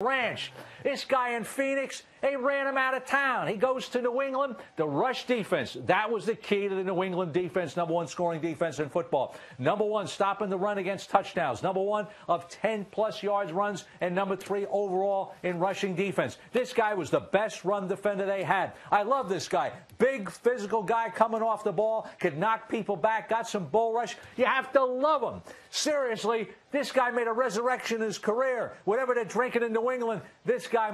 Ranch. This guy in Phoenix, they ran him out of town. He goes to New England. The rush defense, that was the key to the New England defense, number one scoring defense in football. Number one, stopping the run against touchdowns. Number one of 10 plus yards runs, and number three overall in rushing defense. This guy was the best run defender they had. I love this guy. Big physical guy coming off the ball, could knock people back, got some bull rush. You have to love him. Seriously, this guy made a resurrection in his career. Whatever they're drinking in New this guy